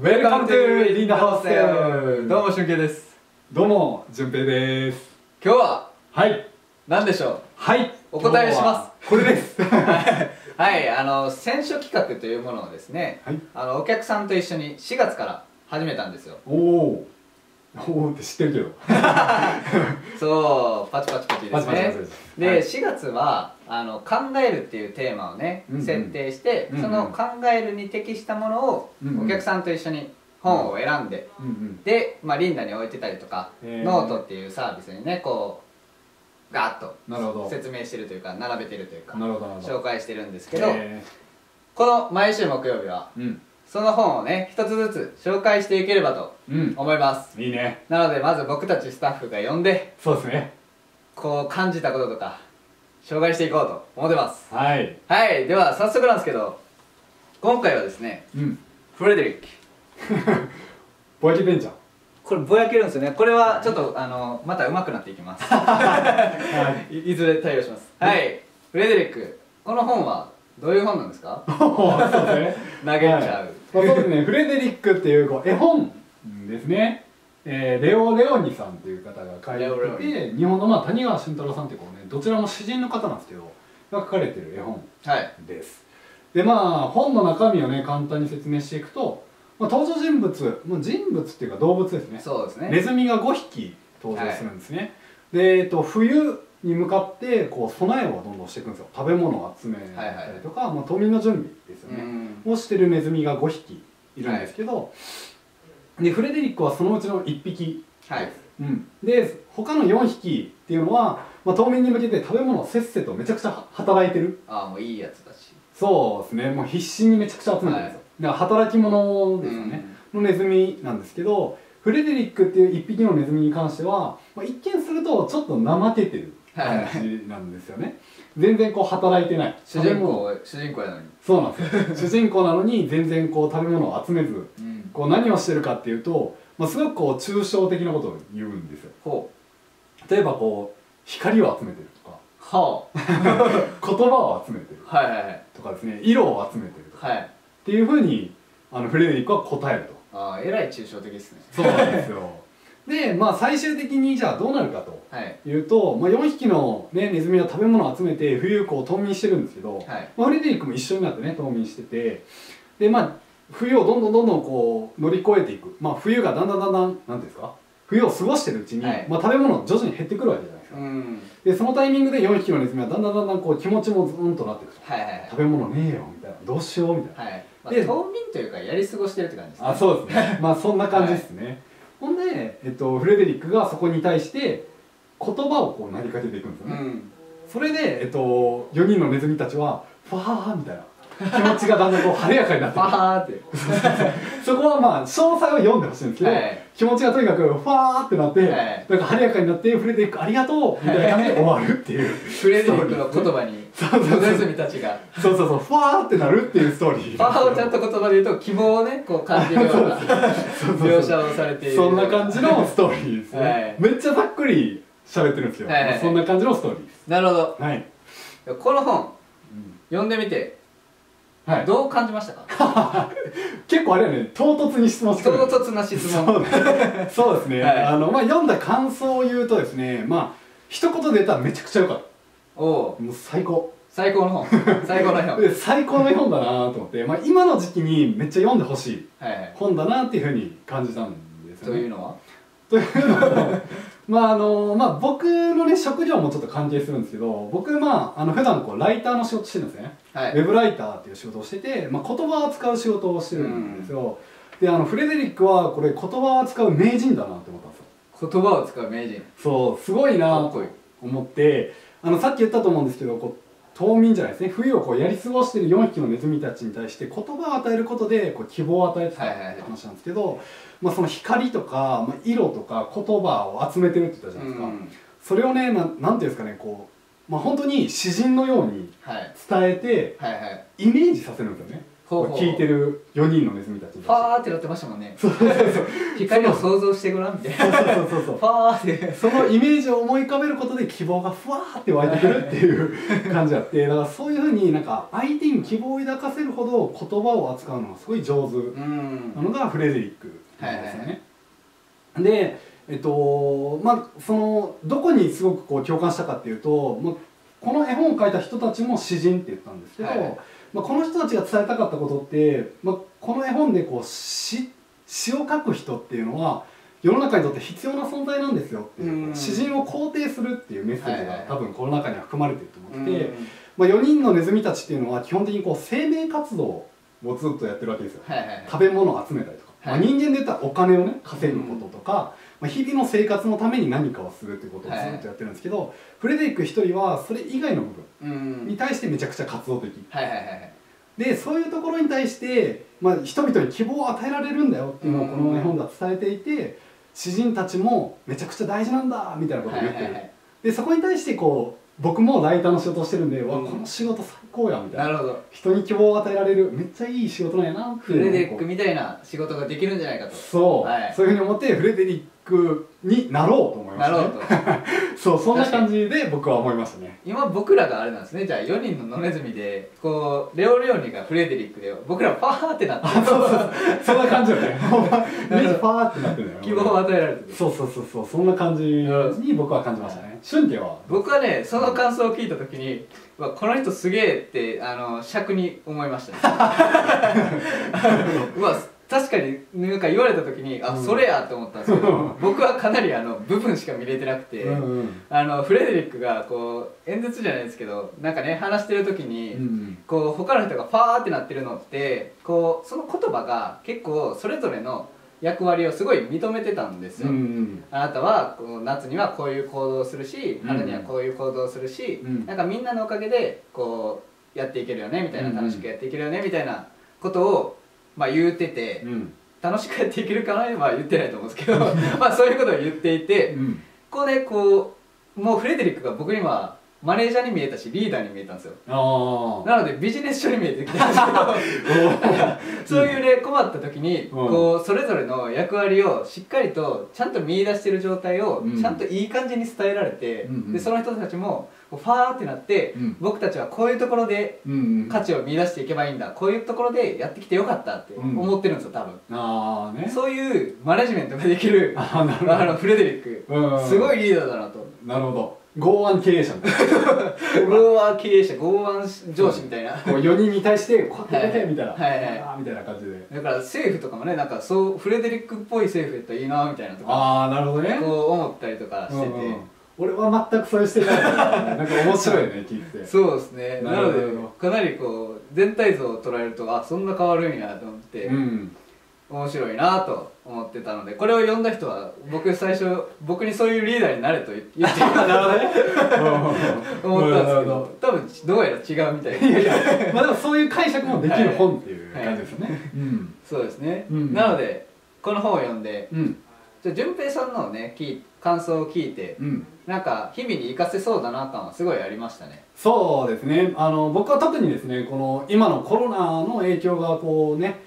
Welcome to リンダハウスどうもしゅんけいです。どうも、じゅんぺいです。今日ははい。何でしょはい。お答えします。これです。う はいあの選書企画というものをですね、はい。あのお客さんと一緒に4月から始めたんですよ。おお おおって知ってるけど。そうパチパチパチですね。で、はい。4月はあの考えるっていうテーマをね、うんうん。設定して、うんうん。その考えるに適したものをお客さんと一緒に本を選んで、うんうんで、まあ、リンダに置いてたりとか、ノートっていうサービスにねこうガーッと説明してるというか並べてるというか紹介してるんですけど、えこの毎週木曜日はーうんその本をね一つずつ紹介していければとうん。思います。いいね。なのでまず僕たちスタッフが読んでそうですね。こう感じたこととか紹介していこうと思ってます。はい。はい。では早速なんですけど今回はですねうん。フレデリック。ボヤキベンチャー。これぼやけるんですよね。これはちょっとあのまた上手くなっていきます。はい。い いずれ対応します。はい。フレデリック。この本はどういう本なんですか？そうですね。投げちゃう、はいまあそうですね。フレデリックっていうこう絵本ですね、えーレオ・レオニさんっていう方が書いてて日本のまあ谷川俊太郎さんってこうねどちらも詩人の方なんですけどが書かれてる絵本はい。です。でまあ本の中身をね簡単に説明していくと、まあ、登場人物もう人物っていうか動物ですね。そうですね。ネズミが5匹登場するんですね、で、えっと、冬に向かってこう備えをどんどんしていくんですよ。食べ物を集めたりとか、まあ、冬眠の準備ですようね、ん。をしてるネズミが5匹いるんですけど、でフレデリックはそのうちの1匹はい。うん、で他の4匹っていうのは、まあ、冬眠に向けて食べ物をせっせとめちゃくちゃ働いてる。ああもういいやつだし。そうですね。もう必死にめちゃくちゃ集めてるんですよ、だから働き者ですよね、のネズミなんですけどフレデリックっていう1匹のネズミに関しては、まあ、一見するとちょっと怠けてる感じなんですよね。全然こう働いてない。主人公主人公やのに。そうなんですよ。主人公なのに全然こう食べ物を集めずうん。こう何をしてるかっていうと、まあ、すごくこう抽象的なことを言うんですよ。ほ例えばこう光を集めてるとか。うは 言葉を集めてる。あはいはいはい。とかですね。色を集めてるとか。はい。っていうふうにあのフレデリックは答えると。ああえらい抽象的ですね。そうなんですよでまあ最終的にじゃあどうなるかとはい。いうと、まあ、4匹の、ね、ネズミが食べ物を集めて冬こう冬眠してるんですけど、はい。まあ、フレデリックも一緒になってね冬眠しててでまあ冬をどんどんどんどんこう乗り越えていく、まあ、冬がだんだんだんだんなんていうんですか？冬を過ごしてるうちに、はい。まあ、食べ物徐々に減ってくるわけじゃないですか。うん。でそのタイミングで4匹のネズミはだんだんだんだんこう気持ちもズーンとなっていくとはいはいはい。食べ物ねえよみたいな。どうしようみたいな。はい、まあ、で冬眠というかやり過ごしてるって感じですね。あそうですね。まあそんな感じですね、ほんで、えっと、フレデリックがそこに対して言葉をこう投げかけていくんですよね、うん。それで、えっと、4人のネズミたちはファーみたいな。気持ちがだんだんこう晴れやかになってファーって。そこはまあ詳細は読んでほしいんですけど、はい。気持ちがとにかくファーってなって、はい。なんか晴れやかになってフレデリックありがとうみたいな感じで終わるっていう。フレデリックの言葉にネズミたちが。そうそうそう。ファーってなるっていうストーリー。ファーをちゃんと言葉で言うと希望をねこう感じるような描写をされている。そんな感じのストーリーですね、はい。めっちゃざっくり喋ってるんですけど、はい。はいはいそんな感じのストーリーです。なるほど。はい、この本読んでみてはい、どう感じましたか？結構あれやね唐突に質問してくる。唐突な質問。そうですね、はい。あのまあ、読んだ感想を言うとですねまあ一言で言ったらめちゃくちゃ良かっおおたもう最高最高の本。最高の本。最高の本だなと思って、まあ、今の時期にめっちゃ読んでほしいはい本だなっていうふうに感じたんですよね。というのは？というのも まああのまあ僕のね職業もちょっと関係するんですけど僕まああの普段こうライターの仕事してるんですね、はい。ウェブライターっていう仕事をしてて、まあ、言葉を扱う仕事をしてるんですよ、であのフレデリックはこれ言葉を扱う名人だなって思ったんですよ。言葉を使う名人。そうすごいなと思ってあのさっき言ったと思うんですけどこう冬眠じゃないですね冬をこうやり過ごしてる4匹のネズミたちに対して言葉を与えることでこう希望を与えてた。って話なんですけど、まあ、その光とか、まあ、色とか言葉を集めてるって言ったじゃないですか、うんそれをねなんなんていうんですかねこう、まあ、本当に詩人のようにはい。伝えてイメージさせるんですよねほうほう。聞いてる4人のネズミたちにファーってなってましたもんね。光を想像してごらんみたいな。そうそうそうそうファーって。そのイメージを思い浮かべることで希望がふわーって湧いてくるっていう感じあって。だからそういうふうになんか相手に希望を抱かせるほど言葉を扱うのがすごい上手。うん。なのがフレデリックなんですよね。でえっとまあそのどこにすごくこう共感したかっていうと、まあ、この絵本を描いた人たちも詩人って言ったんですけど、はいまあ、この人たちが伝えたかったことって、まあ、この絵本でこう詩詩を書く人っていうのは世の中にとって必要な存在なんですよっていう、うん。詩人を肯定するっていうメッセージが多分この中には含まれてると思ってまあ、4人のネズミたちっていうのは基本的にこう生命活動をずっとやってるわけですよ。食べ物を集めたりとか、はい。まあ、人間で言ったらお金をね稼ぐこととか、まあ、日々の生活のために何かをするってことをずっとやってるんですけど、フレデリック一人はそれ以外の部うん。分に対してめちゃくちゃ活動的はいはいはいはい。でそういうところに対して、まあ、人々に希望を与えられるんだよっていうのをこの絵本では伝えていて詩人たちもめちゃくちゃ大事なんだみたいなことを言ってる、はいはいはいでそこに対してこう僕もライターの仕事をしてるんで、うん。この仕事最高やみたいな。なるほど。人に希望を与えられるめっちゃいい仕事なんやなってフレデリックみたいな仕事ができるんじゃないかと。そう、はい。そういうふうに思ってフレデリックになろうと思いましたね そうそんな感じで僕は思いましたね。今僕らがあれなんですね。じゃあ4人の野ネズミでこうレオレオニがフレデリックで僕らパーってなってそんな感じよね。ほんまイメージパーってなってるのよ。希望を与えられてる。そうそうそうそう。そんな感じに僕は感じましたね。俊慶は？僕はねその感想を聞いた時にうわこの人すげえってあの尺に思いましたね。うわ確かになんか言われた時にあ、うん。それやと思ったんですけど 僕はかなりあの部分しか見れてなくて、うんうん。あのフレデリックがこう演説じゃないですけどなんかね話してる時に、うんこう他の人がファーってなってるのってこうその言葉が結構それぞれの役割をすごい認めてたんですよ、うんあなたはこう夏にはこういう行動をするしうん春にはこういう行動をするし、うん。なんかみんなのおかげでこうやっていけるよねみたいなうん。楽しくやっていけるよねみたいなことを、まあ、言うててうん。楽しくやっていけるかな？は言ってないと思うんですけど まあそういうことを言っていてうん。こうねこうもうフレデリックが僕にはマネージャーに見えたしリーダーに見えたんですよ。ああなのでビジネス書に見えてきたんですけど そういうね困った時にうん。こうそれぞれの役割をしっかりとちゃんと見出してる状態をうん。ちゃんといい感じに伝えられて、うんうん。でその人たちもこうファーってなって、うん。僕たちはこういうところでうんうん。価値を見出していけばいいんだ。こういうところでやってきてよかったってうん。思ってるんですよ多分、ああね。そういうマネジメントができる ああなるほど。あのフレデリック。うんすごいリーダーだなと。なるほど。剛腕経営者。みたいな剛腕経営者剛腕上司みたいな、こう4人に対してこうやってみたいな。はいはい。あーみたいな感じで。だから政府とかもねなんかそうフレデリックっぽい政府やったらいいなみたいなとかああなるほどね。こう思ったりとかしてて、うんうん俺は全くそういうしてないからなんか面白いね聞いてて。そうですね。なのでかなりこう全体像を捉えるとあそんな変わるんやと思って、うん面白いなと思ってたのでこれを読んだ人は僕最初僕にそういうリーダーになれと言ってなるほどね。思ったんですけど多分どうやら違うみたいなやまあでもそういう解釈もできる本っていう感じですよね。うん。そうですね、うん。なのでこの本を読んでうん。じゃあ順平さんのね聞い感想を聞いてうん。なんか日々に活かせそうだな感はすごいありましたね。そうですね。あの僕は特にですねこの今のコロナの影響がこうね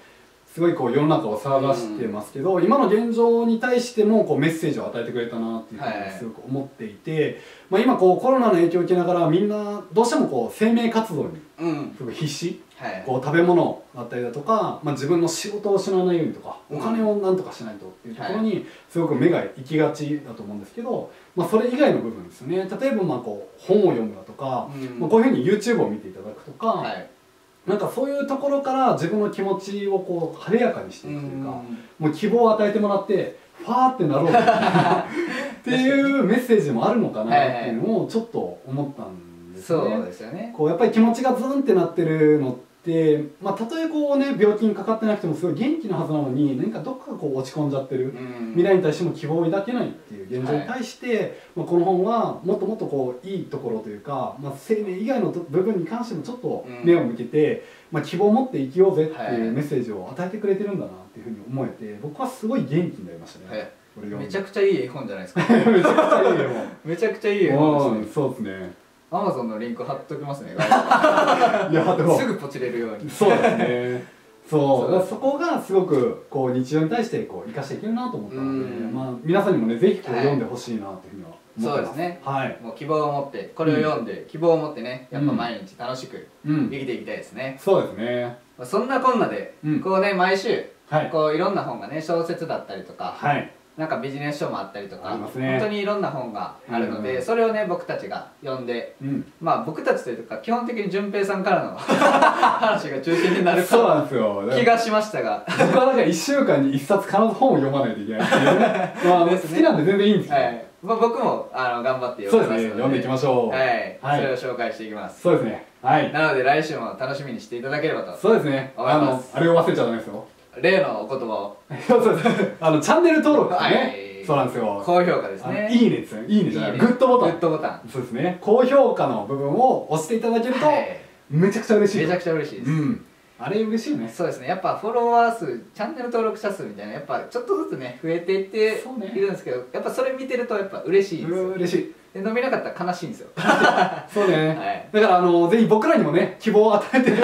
すごいこう世の中を騒がしてますけど、今の現状に対してもこうメッセージを与えてくれたなっていうふうはいにすごく思っていて、まあ、今こうコロナの影響を受けながらみんなどうしてもこう生命活動に必死？はい。こう食べ物だったりだとか、まあ、自分の仕事を失わないようにとかうん。お金をなんとかしないとっていうところにすごく目が行きがちだと思うんですけど、まあ、それ以外の部分ですよね。例えばまあこう本を読むだとか、うん。まあ、こういうふうに YouTube を見ていただくとか、はい。なんかそういうところから自分の気持ちをこう晴れやかにしていくというか、うん。もう希望を与えてもらってファーってなろう っていうメッセージもあるのかなっていうのをちょっと思ったんですね。そうですよね。こうやっぱり気持ちがズンってなってるのって、まあ、たとえこうね病気にかかってなくてもすごい元気なはずなのに何かどっかこう落ち込んじゃってる、うん。未来に対しても希望を抱けないっていう現状に対して、まあ、この本はもっともっとこういいところというか、まあ、生命以外のと部分に関してもちょっと目を向けて、まあ、希望を持って生きようぜってはい。いうメッセージを与えてくれてるんだなっていうふうに思えて僕はすごい元気になりましたね、はい。めちゃくちゃいい絵本じゃないですか。めちゃくちゃいいよめちゃくちゃいい絵本 うんですね。そうですねアマゾンのリンク貼っときますね。いやでも。すぐポチれるように。そうですね。そう。そこがすごくこう日常に対してこう生かしていけるなと思ったので、うん。まあ、皆さんにもねぜひこうはい読んでほしいなというふうには思ってます。そうですねはい。もう希望を持ってこれを読んで、希望を持ってねやっぱ毎日楽しくうん。生きていきたいですね、そうですね。まあそんなこんなで、うん。こうね毎週はい。こういろんな本がね小説だったりとか、はいなんかビジネス書もあったりとかね。本当にいろんな本があるので、うんそれをね僕たちが読んでうん。まあ僕たちというか基本的に順平さんからの 話が中心になるそうかなんですよ。気がしましたが。僕はなんか1週間に1冊必ず本を読まないといけないっていうね。まあ好きなんで全然いいんですよ、はい、まあ、僕もあの頑張って読んでますので。ね。読んでいきましょう。はい、はい。それを紹介していきます。そうですね。はい。なので来週も楽しみにしていただければとそうですね。あのあれを忘れちゃダメですよ例のお言葉を。そうそうそう。あのチャンネル登録ね、はい。そうなんですよ。高評価ですね。いいねですねいいねじゃない。いいね。グッドボタン。グッドボタン。そうですね。高評価の部分を押していただけると、はい。めちゃくちゃ嬉しいめちゃくちゃ嬉しいです、うん。あれ嬉しいよね。そうですね。やっぱフォロワー数チャンネル登録者数みたいなやっぱちょっとずつね増えていっているんですけどやっぱそれ見てるとやっぱ嬉しいんですよ。う嬉しい。で伸びなかったら悲しいんですよ。そうね、はい。だからあのぜひ僕らにもね希望を与えてく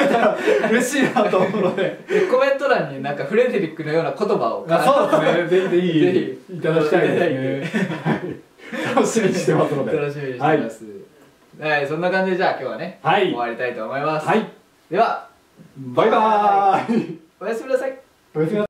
れたら嬉しいなと思うので。でコメント欄になんかフレデリックのような言葉をあそうですね。ぜひぜひぜひ。いただきたいですね。はい。楽しみにしてますので。楽しみにしてます。はい、そんな感じでじゃあ今日はね、はい。終わりたいと思います、はい。では。バイバーイ。おやすみなさい。おやすみなさい